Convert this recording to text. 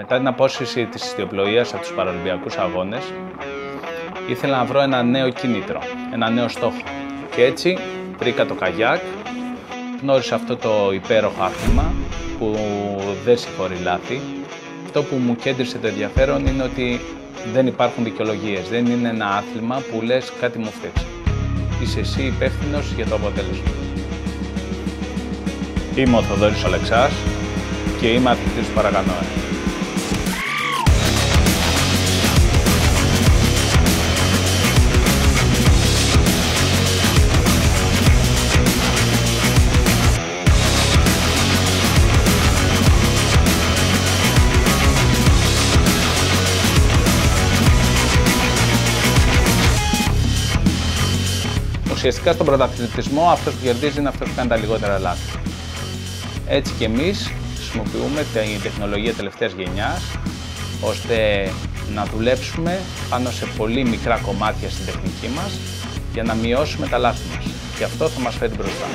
Μετά την απόσυρση της ιστιοπλοείας από τους παραλυμπιακούς αγώνες, ήθελα να βρω ένα νέο κίνητρο, ένα νέο στόχο. Και έτσι βρήκα το καγιάκ, γνώρισα αυτό το υπέροχο άθλημα που δεν συγχωρεί λάθη. Αυτό που μου κέντρισε το ενδιαφέρον είναι ότι δεν υπάρχουν δικαιολογίες. Δεν είναι ένα άθλημα που λες κάτι μου φταίει. Είσαι εσύ υπεύθυνος για το αποτέλεσμα. Είμαι ο Θοδωρής Αλεξάς και είμαι αθλητής του Παραγανώα. Ουσιαστικά στον πρωταθλητισμό αυτός που κερδίζει είναι αυτός που κάνει τα λιγότερα λάθη. Έτσι και εμείς χρησιμοποιούμε την τεχνολογία τελευταίας γενιάς ώστε να δουλέψουμε πάνω σε πολύ μικρά κομμάτια στην τεχνική μας για να μειώσουμε τα λάθη μας. Και αυτό θα μας φέρει μπροστά.